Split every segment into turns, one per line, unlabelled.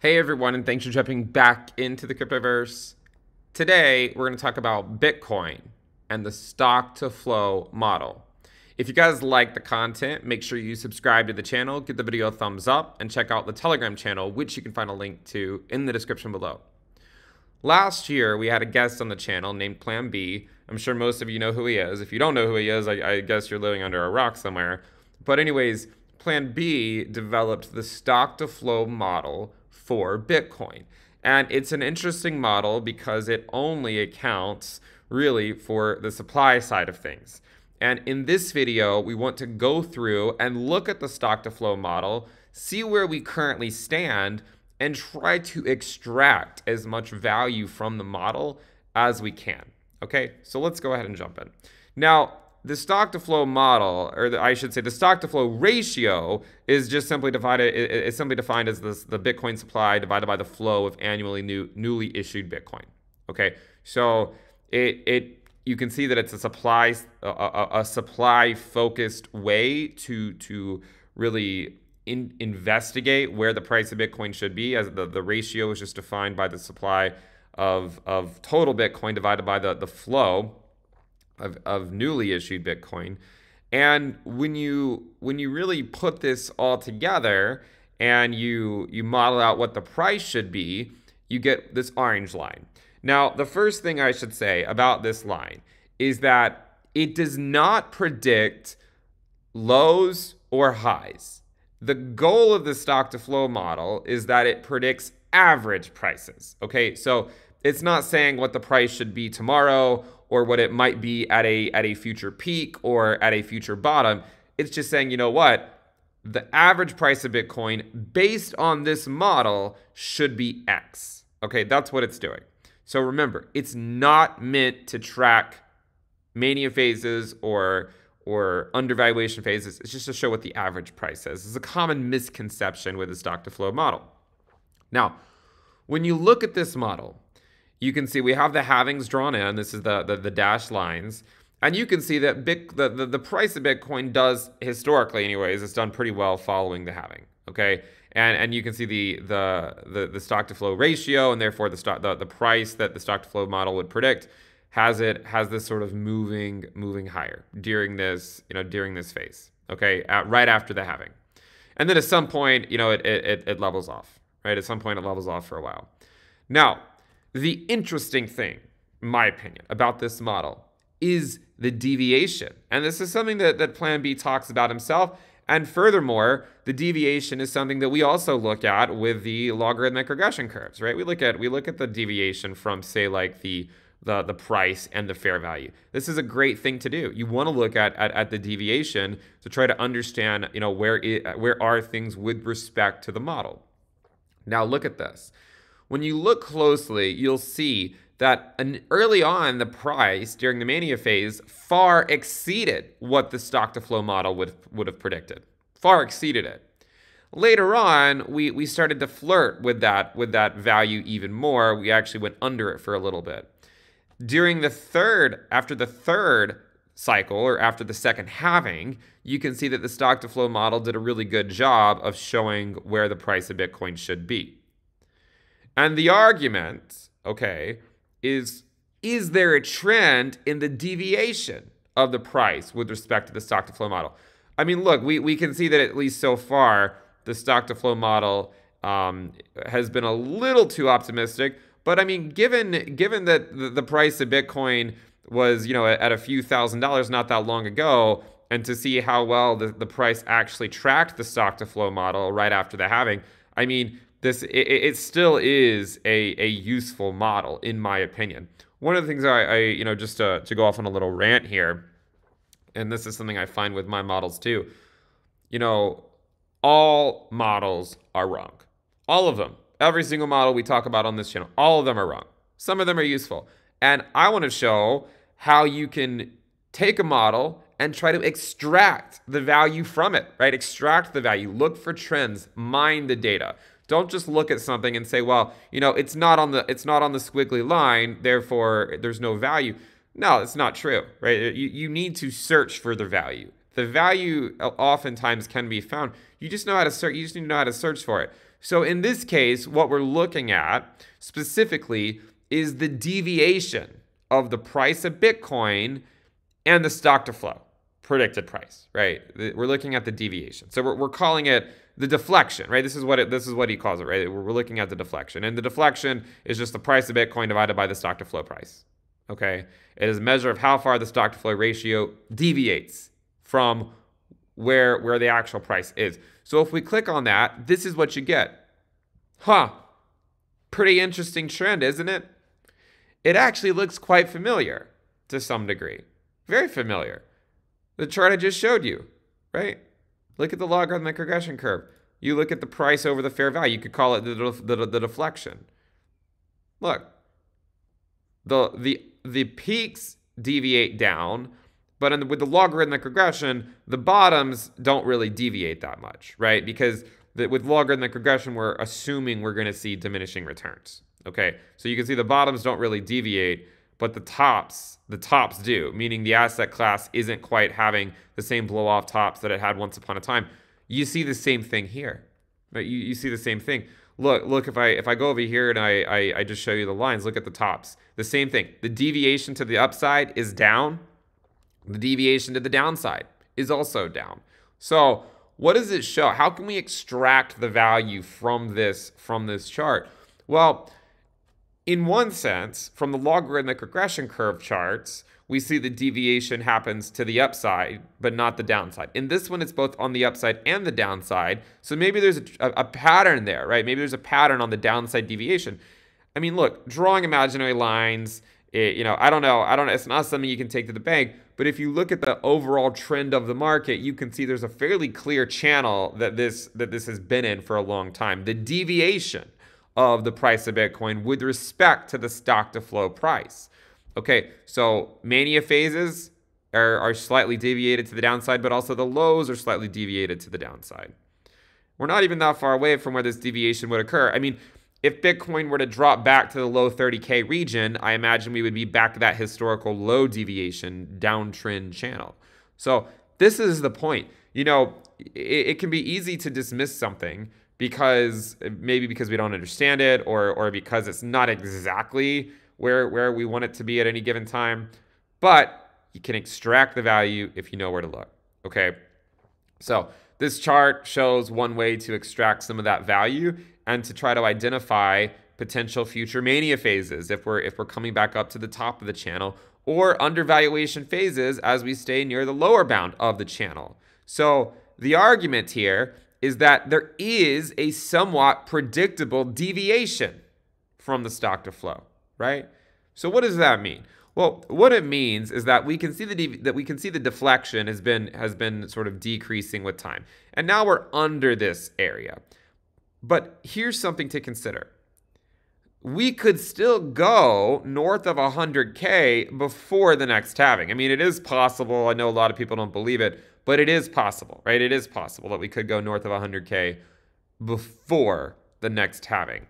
Hey everyone, and thanks for jumping back into the cryptoverse. Today, we're going to talk about Bitcoin and the stock to flow model. If you guys like the content, make sure you subscribe to the channel, give the video a thumbs up, and check out the Telegram channel, which you can find a link to in the description below. Last year, we had a guest on the channel named Plan B. I'm sure most of you know who he is. If you don't know who he is, I, I guess you're living under a rock somewhere. But, anyways, Plan B developed the stock to flow model for Bitcoin. And it's an interesting model because it only accounts really for the supply side of things. And in this video, we want to go through and look at the stock to flow model, see where we currently stand, and try to extract as much value from the model as we can. Okay, so let's go ahead and jump in. Now, the stock to flow model, or the, I should say, the stock to flow ratio is just simply divided. It's simply defined as this, the Bitcoin supply divided by the flow of annually new, newly issued Bitcoin. Okay, so it it you can see that it's a supply a, a, a supply focused way to to really in, investigate where the price of Bitcoin should be, as the, the ratio is just defined by the supply of of total Bitcoin divided by the the flow of, of newly issued Bitcoin. And when you when you really put this all together and you you model out what the price should be, you get this orange line. Now, the first thing I should say about this line is that it does not predict lows or highs. The goal of the stock to flow model is that it predicts average prices. Okay, so it's not saying what the price should be tomorrow or what it might be at a at a future peak or at a future bottom. It's just saying, you know what? The average price of Bitcoin based on this model should be X. Okay, that's what it's doing. So remember, it's not meant to track mania phases or or undervaluation phases. It's just to show what the average price is. It's a common misconception with the stock to flow model. Now, when you look at this model, you can see we have the halvings drawn in. This is the, the, the dashed lines. And you can see that Bit, the, the, the price of Bitcoin does, historically anyways, it's done pretty well following the halving. Okay. And, and you can see the, the, the, the stock to flow ratio and therefore the, stock, the, the price that the stock to flow model would predict has it has this sort of moving moving higher during this you know during this phase okay at, right after the halving and then at some point you know it, it, it levels off right at some point it levels off for a while now the interesting thing, my opinion, about this model is the deviation. And this is something that, that Plan B talks about himself. And furthermore, the deviation is something that we also look at with the logarithmic regression curves, right? We look at we look at the deviation from say like the the, the price and the fair value. This is a great thing to do. You want to look at, at, at the deviation to try to understand, you know, where it, where are things with respect to the model. Now look at this when you look closely, you'll see that an, early on, the price during the mania phase far exceeded what the stock to flow model would, would have predicted, far exceeded it. Later on, we, we started to flirt with that, with that value even more. We actually went under it for a little bit. During the third, after the third cycle or after the second halving, you can see that the stock to flow model did a really good job of showing where the price of Bitcoin should be. And the argument, okay, is is there a trend in the deviation of the price with respect to the stock to flow model? I mean, look, we, we can see that at least so far, the stock to flow model um, has been a little too optimistic. But I mean, given given that the, price of Bitcoin was, you know, at, at a few thousand dollars not that long ago, and to see how well the, the price actually tracked the stock to flow model right after the halving, I mean, this it, it still is a, a useful model in my opinion. One of the things I, I you know just to, to go off on a little rant here, and this is something I find with my models too. You know, all models are wrong. All of them. Every single model we talk about on this channel, all of them are wrong. Some of them are useful. And I want to show how you can take a model and try to extract the value from it, right? Extract the value, look for trends, mine the data. Don't just look at something and say, well, you know, it's not on the it's not on the squiggly line, therefore there's no value. No, it's not true, right? You, you need to search for the value. The value uh, oftentimes can be found. You just know how to search. You just need to know how to search for it. So in this case, what we're looking at specifically is the deviation of the price of Bitcoin and the stock to flow predicted price, right? We're looking at the deviation. So we're, we're calling it the deflection, right? This is what it, this is what he calls it, right? We're, looking at the deflection, and the deflection is just the price of Bitcoin divided by the stock to flow price. Okay, it is a measure of how far the stock to flow ratio deviates from where where the actual price is. So if we click on that, this is what you get. Huh? Pretty interesting trend, isn't it? It actually looks quite familiar to some degree. Very familiar. The chart I just showed you, right? Look at the logarithmic regression curve. You look at the price over the fair value. You could call it the, the, the deflection. Look, the, the, the peaks deviate down, but the, with the logarithmic regression, the bottoms don't really deviate that much, right? Because the, with logarithmic regression, we're assuming we're going to see diminishing returns. Okay, so you can see the bottoms don't really deviate, but the tops, the tops do, meaning the asset class isn't quite having the same blow off tops that it had once upon a time. You see the same thing here. Right? You, you see the same thing. Look, look, if I if I go over here and I, I, I just show you the lines, look at the tops. The same thing. The deviation to the upside is down. The deviation to the downside is also down. So what does it show? How can we extract the value from this from this chart? Well, in one sense, from the logarithmic regression curve charts, we see the deviation happens to the upside, but not the downside. In this one, it's both on the upside and the downside. So maybe there's a, a, pattern there, right? Maybe there's a pattern on the downside deviation. I mean, look, drawing imaginary lines, it, you know, I don't know. I don't. know. It's not something you can take to the bank. But if you look at the overall trend of the market, you can see there's a fairly clear channel that this that this has been in for a long time. The deviation of the price of Bitcoin with respect to the stock to flow price. Okay, so mania phases are, are slightly deviated to the downside, but also the lows are slightly deviated to the downside. We're not even that far away from where this deviation would occur. I mean, if Bitcoin were to drop back to the low 30K region, I imagine we would be back to that historical low deviation downtrend channel. So this is the point. You know, it, it can be easy to dismiss something because maybe because we don't understand it or or because it's not exactly where where we want it to be at any given time. But you can extract the value if you know where to look okay? So this chart shows one way to extract some of that value and to try to identify potential future mania phases if we're if we're coming back up to the top of the channel or undervaluation phases as we stay near the lower bound of the channel. So the argument here is that there is a somewhat predictable deviation from the stock to flow, right? So what does that mean? Well, what it means is that we can see the that we can see the deflection has been has been sort of decreasing with time. And now we're under this area. But here's something to consider. We could still go north of 100k before the next halving. I mean, it is possible. I know a lot of people don't believe it, but it is possible, right? It is possible that we could go north of 100K before the next halving.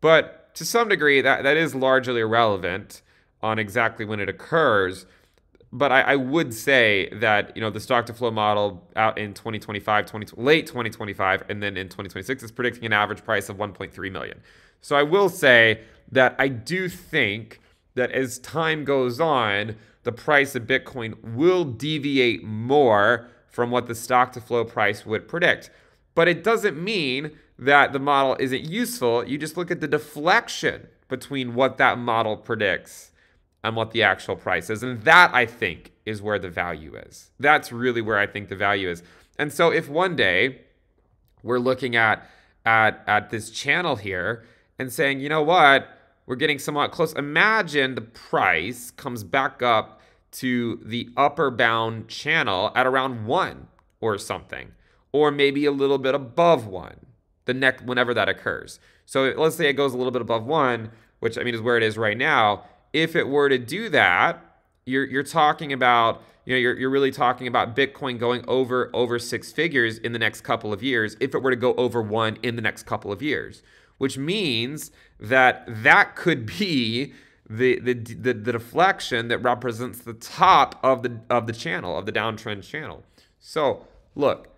But to some degree, that, that is largely irrelevant on exactly when it occurs. But I, I would say that you know the stock to flow model out in 2025, 20, late 2025, and then in 2026 is predicting an average price of 1.3 million. So I will say that I do think that as time goes on, the price of Bitcoin will deviate more from what the stock to flow price would predict. But it doesn't mean that the model isn't useful. You just look at the deflection between what that model predicts and what the actual price is. And that, I think, is where the value is. That's really where I think the value is. And so if one day we're looking at at, at this channel here and saying, you know what, we're getting somewhat close. Imagine the price comes back up to the upper bound channel at around one or something, or maybe a little bit above one, the next whenever that occurs. So let's say it goes a little bit above one, which I mean is where it is right now. If it were to do that, you're you're talking about you know you're, you're really talking about Bitcoin going over over six figures in the next couple of years. If it were to go over one in the next couple of years, which means that that could be the, the, the, the deflection that represents the top of the, of the channel, of the downtrend channel. So look,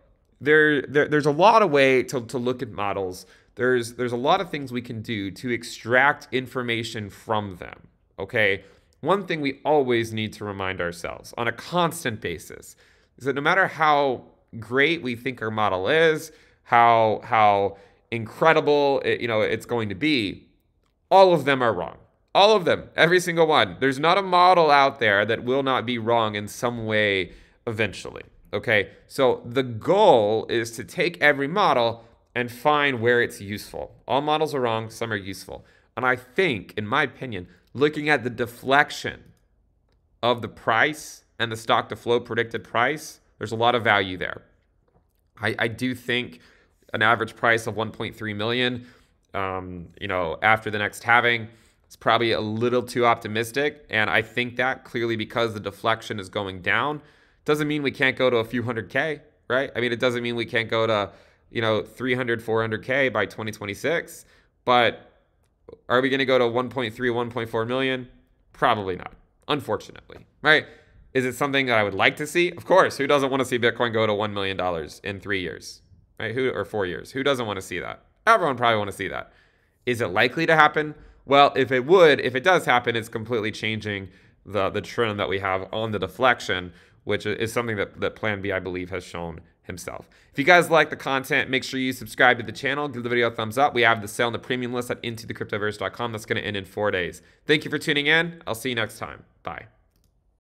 there, there, there's a lot of way to, to look at models. there's there's a lot of things we can do to extract information from them. Okay? One thing we always need to remind ourselves on a constant basis is that no matter how great we think our model is, how how incredible it, you know it's going to be, all of them are wrong. All of them, every single one. There's not a model out there that will not be wrong in some way eventually. Okay, so the goal is to take every model and find where it's useful. All models are wrong, some are useful. And I think, in my opinion, looking at the deflection of the price and the stock to flow predicted price, there's a lot of value there. I, I do think an average price of 1.3 million, um, you know, after the next halving, is probably a little too optimistic. And I think that clearly because the deflection is going down, doesn't mean we can't go to a few hundred K, right? I mean, it doesn't mean we can't go to, you know, 300, 400K by 2026. But are we going to go to 1.3, 1.4 million? Probably not, unfortunately, right? Is it something that I would like to see? Of course. Who doesn't want to see Bitcoin go to $1 million in three years, right? Who, or four years? Who doesn't want to see that? Everyone probably want to see that. Is it likely to happen? Well, if it would, if it does happen, it's completely changing the, the trend that we have on the deflection, which is something that, that Plan B, I believe, has shown himself. If you guys like the content, make sure you subscribe to the channel, give the video a thumbs up. We have the sale on the premium list at intothecryptoverse.com. That's going to end in four days. Thank you for tuning in. I'll see you next time. Bye.